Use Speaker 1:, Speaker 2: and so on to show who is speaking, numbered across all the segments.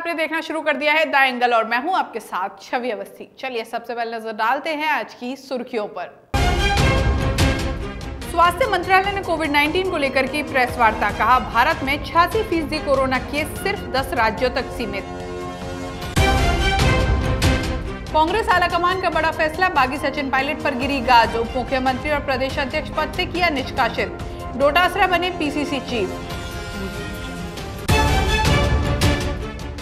Speaker 1: आपने देखना शुरू कर दिया है द एंगल और मैं हूँ आपके साथ छवि अवस्थी। चलिए सबसे पहले नज़र डालते हैं आज की सुर्खियों पर। स्वास्थ्य मंत्रालय ने कोविड 19 को लेकर की प्रेस वार्ता कहा, भारत में छियासी फ़ीसदी कोरोना केस सिर्फ़ 10 राज्यों तक सीमित। कांग्रेस आलाकमान का बड़ा फैसला, बागी सचिन पायलट पर गिरी गाज उप मुख्यमंत्री और प्रदेश अध्यक्ष पद से किया निष्कासित। डोटासरा बने पीसीसी चीफ।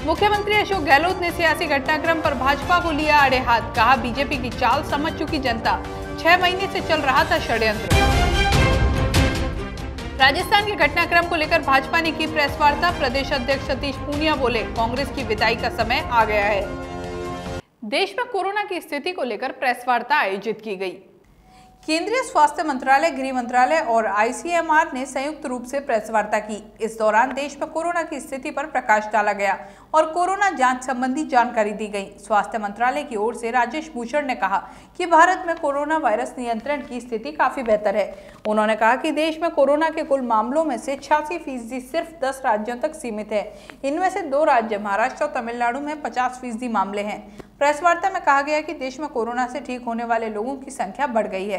Speaker 1: मुख्यमंत्री अशोक गहलोत ने सियासी घटनाक्रम पर भाजपा को लिया अड़े हाथ। कहा, बीजेपी की चाल समझ चुकी जनता। छह महीने से चल रहा था षड्यंत्र। राजस्थान के घटनाक्रम को लेकर भाजपा ने की प्रेस वार्ता प्रदेश अध्यक्ष सतीश पूनिया बोले, कांग्रेस की विदाई का समय आ गया है। देश में कोरोना की स्थिति को लेकर प्रेस वार्ता आयोजित की गई। केंद्रीय स्वास्थ्य मंत्रालय, गृह मंत्रालय और आईसीएमआर ने संयुक्त रूप से प्रेस वार्ता की। इस दौरान देश में कोरोना की स्थिति पर प्रकाश डाला गया और कोरोना जाँच संबंधी जानकारी दी गई। स्वास्थ्य मंत्रालय की ओर से राजेश भूषण ने कहा कि भारत में कोरोना वायरस नियंत्रण की स्थिति काफ़ी बेहतर है। उन्होंने कहा कि देश में कोरोना के कुल मामलों में से छियासी फ़ीसदी सिर्फ़ दस राज्यों तक सीमित है। इनमें से दो राज्य महाराष्ट्र और तमिलनाडु में पचास फ़ीसदी मामले हैं। प्रेस वार्ता में कहा गया कि देश में कोरोना से ठीक होने वाले लोगों की संख्या बढ़ गई है।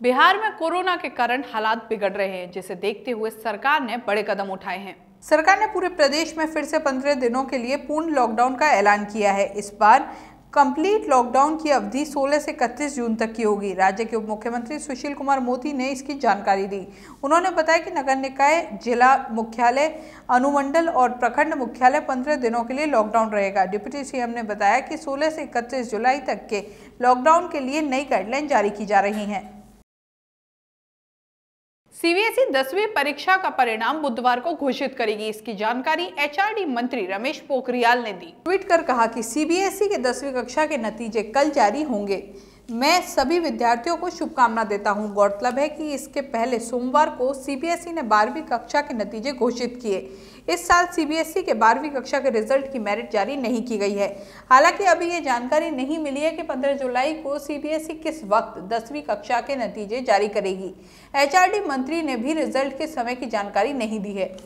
Speaker 1: बिहार में कोरोना के कारण हालात बिगड़ रहे हैं जिसे देखते हुए सरकार ने बड़े कदम उठाए हैं। सरकार ने पूरे प्रदेश में फिर से पंद्रह दिनों के लिए पूर्ण लॉकडाउन का ऐलान किया है। इस बार कंप्लीट लॉकडाउन की अवधि 16 से 31 जून तक की होगी। राज्य के उप मुख्यमंत्री सुशील कुमार मोदी ने इसकी जानकारी दी। उन्होंने बताया कि नगर निकाय, जिला मुख्यालय, अनुमंडल और प्रखंड मुख्यालय 15 दिनों के लिए लॉकडाउन रहेगा। डिप्टी सीएम ने बताया कि 16 से 31 जुलाई तक के लॉकडाउन के लिए नई गाइडलाइन जारी की जा रही हैं। सीबीएसई दसवीं परीक्षा का परिणाम बुधवार को घोषित करेगी। इसकी जानकारी एचआरडी मंत्री रमेश पोखरियाल ने दी। ट्वीट कर कहा कि सीबीएसई के दसवीं कक्षा के नतीजे कल जारी होंगे। मैं सभी विद्यार्थियों को शुभकामना देता हूँ। गौरतलब है कि इसके पहले सोमवार को सीबीएसई ने बारहवीं कक्षा के नतीजे घोषित किए। इस साल सीबीएसई के बारहवीं कक्षा के रिज़ल्ट की मेरिट जारी नहीं की गई है। हालाँकि अभी ये जानकारी नहीं मिली है कि 15 जुलाई को सीबीएसई किस वक्त दसवीं कक्षा के नतीजे जारी करेगी। एचआरडी मंत्री ने भी रिज़ल्ट के समय की जानकारी नहीं दी है।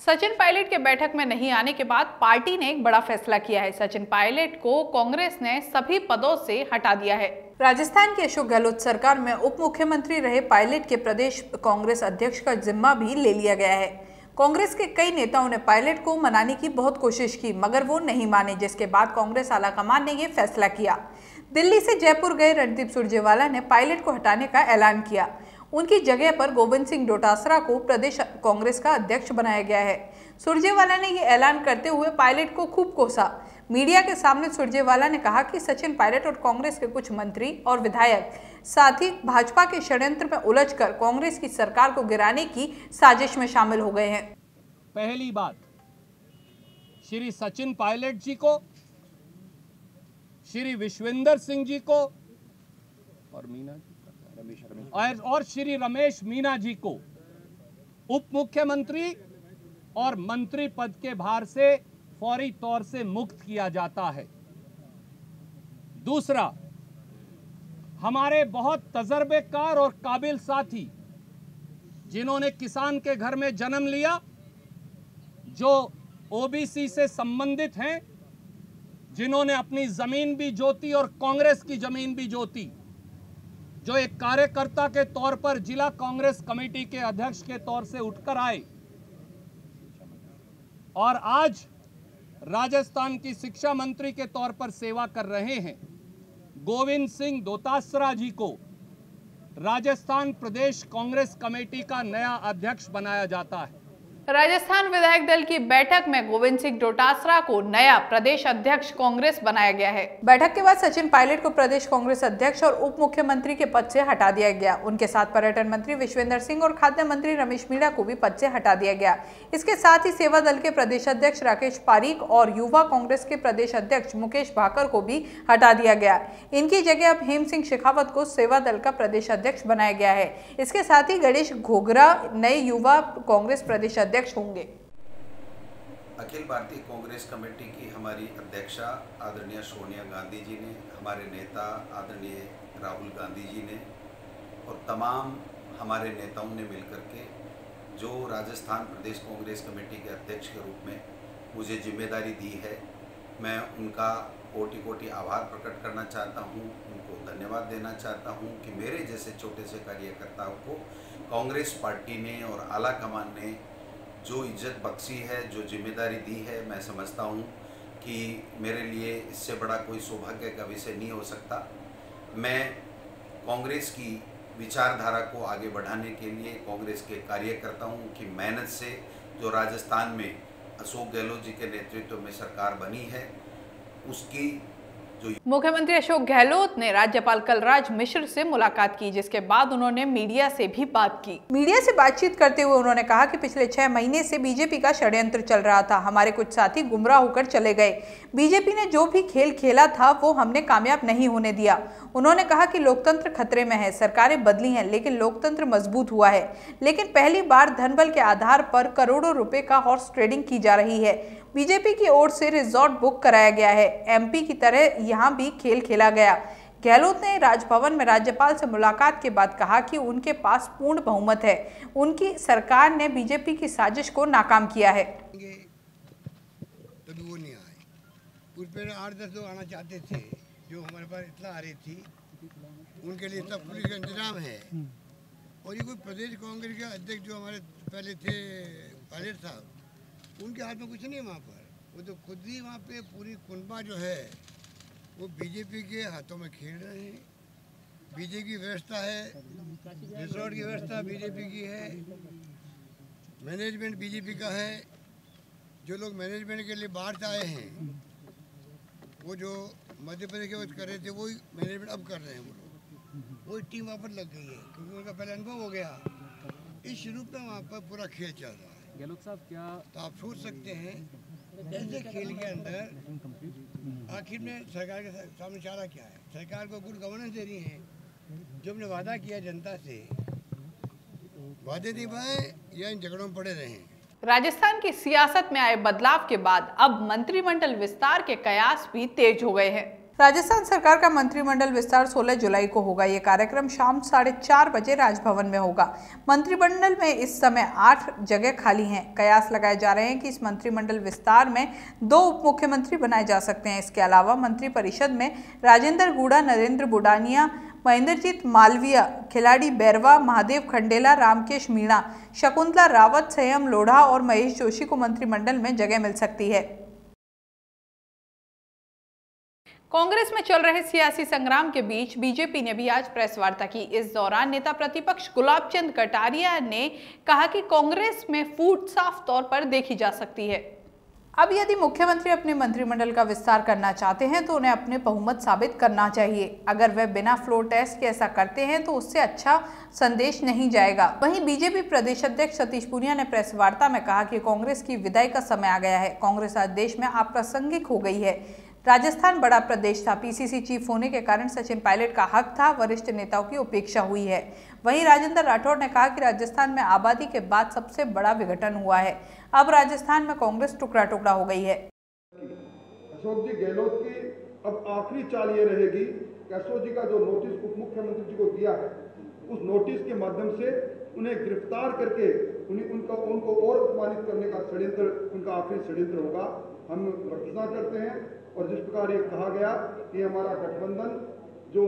Speaker 1: सचिन पायलट के बैठक में नहीं आने के बाद पार्टी ने एक बड़ा फैसला किया है। सचिन पायलट को कांग्रेस ने सभी पदों से हटा दिया है। राजस्थान की अशोक गहलोत सरकार में उप मुख्यमंत्री रहे पायलट के प्रदेश कांग्रेस अध्यक्ष का जिम्मा भी ले लिया गया है। कांग्रेस के कई नेताओं ने पायलट को मनाने की बहुत कोशिश की, मगर वो नहीं माने, जिसके बाद कांग्रेस आलाकमान ने ये फैसला किया। दिल्ली से जयपुर गए रणदीप सुरजेवाला ने पायलट को हटाने का ऐलान किया। उनकी जगह पर गोविंद सिंह डोटासरा को प्रदेश कांग्रेस का अध्यक्ष बनाया गया है। सुरजेवाला ने यह ऐलान करते हुए पायलट को खूब कोसा। मीडिया के सामने सुरजेवाला ने कहा कि सचिन पायलट और कांग्रेस के कुछ मंत्री और विधायक साथ ही भाजपा के षड्यंत्र में उलझकर कांग्रेस की सरकार को गिराने की साजिश में शामिल हो गए हैं।
Speaker 2: पहली बात श्री सचिन पायलट जी को श्री विश्वेंद्र सिंह जी को और मीना जी और, और श्री रमेश मीना जी को उप मुख्यमंत्री और मंत्री पद के भार से फौरी तौर से मुक्त किया जाता है। दूसरा हमारे बहुत तजर्बेकार और काबिल साथी, जिन्होंने किसान के घर में जन्म लिया, जो ओबीसी से संबंधित हैं, जिन्होंने अपनी ज़मीन भी जोती और कांग्रेस की ज़मीन भी जोती, जो एक कार्यकर्ता के तौर पर जिला कांग्रेस कमेटी के अध्यक्ष के तौर से उठकर आए, और आज राजस्थान की शिक्षा मंत्री के तौर पर सेवा कर रहे हैं। गोविंद सिंह दोतासरा जी को राजस्थान प्रदेश कांग्रेस कमेटी का नया अध्यक्ष बनाया जाता है।
Speaker 1: राजस्थान विधायक दल की बैठक में गोविंद सिंह डोटासरा को नया प्रदेश अध्यक्ष कांग्रेस बनाया गया है। बैठक के बाद सचिन पायलट को प्रदेश कांग्रेस अध्यक्ष और उप मुख्यमंत्री के पद से हटा दिया गया। उनके साथ पर्यटन मंत्री विश्वेंद्र सिंह और खाद्य मंत्री रमेश मीणा को भी पद से हटा दिया गया। इसके साथ ही सेवा दल के प्रदेश अध्यक्ष राकेश पारीक और युवा कांग्रेस के प्रदेश अध्यक्ष मुकेश भाकर को भी हटा दिया गया। इनकी जगह अब हेम सिंह शेखावत को सेवा दल का प्रदेश अध्यक्ष बनाया गया है। इसके साथ ही गणेश घोगरा नए युवा कांग्रेस प्रदेश अध्यक्ष होंगे।
Speaker 3: अखिल भारतीय कांग्रेस कमेटी की हमारी अध्यक्षा आदरणीय सोनिया गांधी जी ने, हमारे नेता आदरणीय राहुल गांधी जी ने और तमाम हमारे नेताओं ने मिलकर के जो राजस्थान प्रदेश कांग्रेस कमेटी के अध्यक्ष के रूप में मुझे ज़िम्मेदारी दी है, मैं उनका कोटि कोटि आभार प्रकट करना चाहता हूँ, उनको धन्यवाद देना चाहता हूँ कि मेरे जैसे छोटे से कार्यकर्ताओं को कांग्रेस पार्टी ने और आला कमान ने जो इज़्ज़त बख्शी है, जो ज़िम्मेदारी दी है, मैं समझता हूँ कि मेरे लिए इससे बड़ा कोई सौभाग्य का विषय नहीं हो सकता। मैं कांग्रेस की विचारधारा को आगे बढ़ाने के लिए कांग्रेस के कार्यकर्ताओं की मेहनत से जो राजस्थान में अशोक गहलोत जी के नेतृत्व में सरकार बनी है, उसकी
Speaker 1: मुख्यमंत्री अशोक गहलोत ने राज्यपाल कलराज मिश्र से मुलाकात की, जिसके बाद उन्होंने मीडिया से भी बात की। मीडिया से बातचीत करते हुए उन्होंने कहा कि पिछले छह महीने से बीजेपी का षड्यंत्र चल रहा था। हमारे कुछ साथी गुमराह होकर चले गए। बीजेपी ने जो भी खेल खेला था, वो हमने कामयाब नहीं होने दिया। उन्होंने कहा कि लोकतंत्र खतरे में है, सरकारें बदली हैं, लेकिन लोकतंत्र मज़बूत हुआ है। लेकिन पहली बार धनबल के आधार पर करोड़ों रुपए का हॉर्स ट्रेडिंग की जा रही है। बीजेपी की ओर से रिजॉर्ट बुक कराया गया है। एमपी की तरह यहाँ भी खेल खेला गया। गहलोत ने राजभवन में राज्यपाल से मुलाकात के बाद कहा कि उनके पास पूर्ण बहुमत है। उनकी सरकार ने बीजेपी की साजिश को नाकाम किया है।
Speaker 4: तभी वो नहीं आए। उस पर आठ दस लोग आना चाहते थे जो हमारे पास इतना आ रही थी। उनके लिए सब पुलिस का इंतज़ाम है। और ये कोई प्रदेश कांग्रेस के अध्यक्ष जो हमारे पहले थे पायलट साहब उनके हाथ में कुछ नहीं वहाँ पर। वो तो खुद ही वहाँ पे पूरी कुनबा जो है, वो बीजेपी के हाथों में खेल रहे हैं। बीजेपी की व्यवस्था है रिसोर्ट की व्यवस्था बीजेपी की है, मैनेजमेंट बीजेपी का है। जो लोग मैनेजमेंट के लिए बाहर से आए हैं, वो जो मध्य प्रदेश के वक्त कर रहे थे वही मैनेजमेंट अब कर रहे हैं वो लोग। वही टीम वहाँ पर लग गई है, क्योंकि उनका पहले अनुभव हो गया। इस रूप में वहाँ पर पूरा खेल चल रहा गहलोत साहब क्या तो आप सोच सकते हैं ऐसे खेल के अंदर आखिर में सरकार के सामने चारा क्या है? सरकार को गुड गवर्नेंस दे रही है। जो हमने वादा किया जनता से वादे निभाए या इन झगड़ों में पड़े रहे।
Speaker 1: राजस्थान की सियासत में आए बदलाव के बाद अब मंत्रिमंडल विस्तार के कयास भी तेज हो गए हैं। राजस्थान सरकार का मंत्रिमंडल विस्तार 16 जुलाई को होगा। ये कार्यक्रम शाम साढ़े चार बजे राजभवन में होगा। मंत्रिमंडल में इस समय आठ जगह खाली हैं। कयास लगाए जा रहे हैं कि इस मंत्रिमंडल विस्तार में दो उप मुख्यमंत्री बनाए जा सकते हैं। इसके अलावा मंत्रिपरिषद में राजेंद्र गुड़ा, नरेंद्र बुडानिया, महेंद्रजीत मालवीय, खिलाड़ी बैरवा, महादेव खंडेला, रामकेश मीणा, शकुंतला रावत, संयम लोढ़ा और महेश जोशी को मंत्रिमंडल में जगह मिल सकती है। कांग्रेस में चल रहे सियासी संग्राम के बीच बीजेपी ने भी आज प्रेस वार्ता की। इस दौरान नेता प्रतिपक्ष गुलाब चंद कटारिया ने कहा कि कांग्रेस में फूट साफ़ तौर पर देखी जा सकती है। अब यदि मुख्यमंत्री अपने मंत्रिमंडल का विस्तार करना चाहते हैं तो उन्हें अपने बहुमत साबित करना चाहिए। अगर वह बिना फ्लोर टेस्ट के ऐसा करते हैं तो उससे अच्छा संदेश नहीं जाएगा। वहीं बीजेपी प्रदेश अध्यक्ष सतीश पुनिया ने प्रेस वार्ता में कहा कि कांग्रेस की विदाई का समय आ गया है। कांग्रेस आज देश में अप्रासंगिक हो गई है। राजस्थान बड़ा प्रदेश था। पीसीसी चीफ होने के कारण सचिन पायलट का हक था, वरिष्ठ नेताओं की उपेक्षा हुई है। वहीं राजेंद्र राठौड़ ने कहा कि राजस्थान में आबादी के बाद सबसे बड़ा विघटन हुआ है। अब राजस्थान में कांग्रेस टुकड़ा टुकड़ा हो गई है।
Speaker 5: अशोक जी गहलोत की अब आखिरी चाल ये रहेगी अशोक जी का जो नोटिस उप मुख्यमंत्री जी को दिया है, उस नोटिस के माध्यम से उन्हें गिरफ़्तार करके उन्हें उनका, उनको और अपमानित करने का षड्यंत्र, उनका आखिरी षड्यंत्र होगा। हम भर्सना करते हैं और जिस प्रकार ये कहा गया कि हमारा गठबंधन जो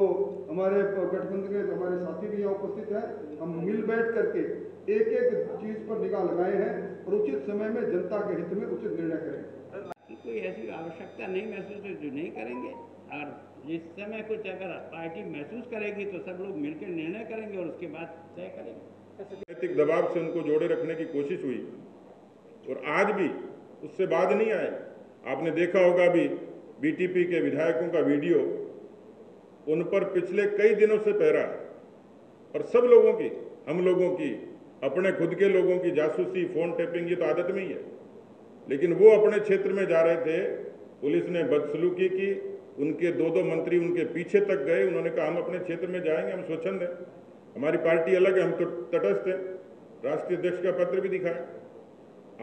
Speaker 5: हमारे गठबंधन के हमारे साथी भी यहाँ उपस्थित हैं हम मिल बैठ करके एक एक चीज़ पर निगाह लगाए हैं और उचित समय में जनता के हित में उचित निर्णय करेंगे
Speaker 6: कोई ऐसी आवश्यकता नहीं महसूस जो नहीं करेंगे और जिस समय कुछ अगर पार्टी महसूस करेगी तो सब लोग मिलकर निर्णय करेंगे और उसके बाद तय करेंगे।
Speaker 7: नैतिक दबाव से उनको जोड़े रखने की कोशिश हुई और आज भी उससे बाद नहीं आए। आपने देखा होगा अभी बीटीपी के विधायकों का वीडियो उन पर पिछले कई दिनों से पहरा है। और सब लोगों की, हम लोगों की, अपने खुद के लोगों की जासूसी, फ़ोन टैपिंग, ये तो आदत में ही है। लेकिन वो अपने क्षेत्र में जा रहे थे, पुलिस ने बदसलूकी की, उनके दो दो मंत्री उनके पीछे तक गए, उन्होंने कहा, हम अपने क्षेत्र में जाएँगे, हम स्वच्छंद हैं। हमारी पार्टी अलग है, हम तो तटस्थ हैं। राष्ट्रीय अध्यक्ष का पत्र भी दिखाया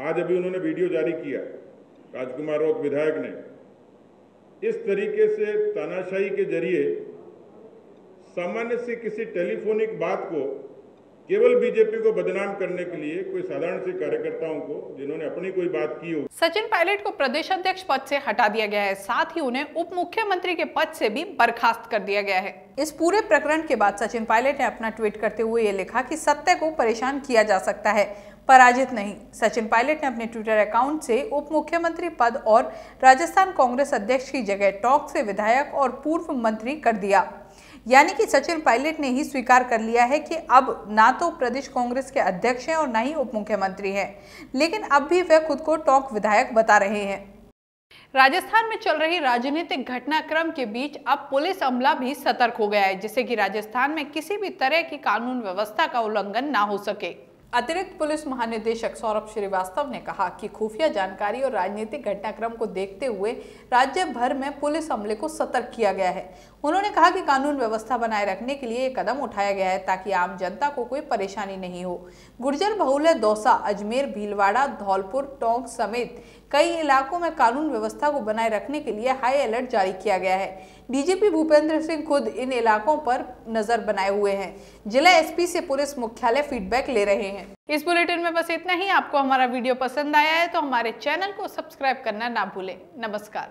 Speaker 7: आज अभी उन्होंने वीडियो जारी किया। राजकुमार रोत विधायक ने इस तरीके से तानाशाही के ज़रिए सामान्य से किसी टेलीफोनिक बात को केवल बीजेपी को बदनाम करने के लिए कोई साधारण से कार्यकर्ताओं को जिन्होंने अपनी कोई बात की हो।
Speaker 1: सचिन पायलट को प्रदेश अध्यक्ष पद से हटा दिया गया है साथ ही उन्हें उप मुख्यमंत्री के पद से भी बर्खास्त कर दिया गया है। इस पूरे प्रकरण के बाद सचिन पायलट ने अपना ट्वीट करते हुए ये लिखा कि सत्य को परेशान किया जा सकता है। पराजित नहीं। सचिन पायलट ने अपने ट्विटर अकाउंट से उप मुख्यमंत्री पद और राजस्थान कांग्रेस अध्यक्ष की जगह टॉक से विधायक और पूर्व मंत्री कर दिया। यानी कि सचिन पायलट ने ही स्वीकार कर लिया है कि अब ना तो प्रदेश कांग्रेस के अध्यक्ष हैं और ना ही उप मुख्यमंत्री हैं। लेकिन अब भी वह खुद को टॉक विधायक बता रहे हैं। राजस्थान में चल रही राजनीतिक घटनाक्रम के बीच अब पुलिस अमला भी सतर्क हो गया है, जिससे कि राजस्थान में किसी भी तरह की कानून व्यवस्था का उल्लंघन ना हो सके। अतिरिक्त पुलिस महानिदेशक सौरभ श्रीवास्तव ने कहा कि खुफिया जानकारी और राजनीतिक घटनाक्रम को देखते हुए राज्य भर में पुलिस अमले को सतर्क किया गया है। उन्होंने कहा कि कानून व्यवस्था बनाए रखने के लिए ये कदम उठाया गया है ताकि आम जनता को कोई परेशानी नहीं हो। गुर्जर बहुल्य दौसा, अजमेर, भीलवाड़ा, धौलपुर, टोंक समेत कई इलाकों में कानून व्यवस्था को बनाए रखने के लिए हाई अलर्ट जारी किया गया है। डीजीपी भूपेंद्र सिंह खुद इन इलाकों पर नज़र बनाए हुए हैं। जिला एसपी से पुलिस मुख्यालय फीडबैक ले रहे हैं। इस बुलेटिन में बस इतना ही। आपको हमारा वीडियो पसंद आया है तो हमारे चैनल को सब्सक्राइब करना ना भूलें। नमस्कार।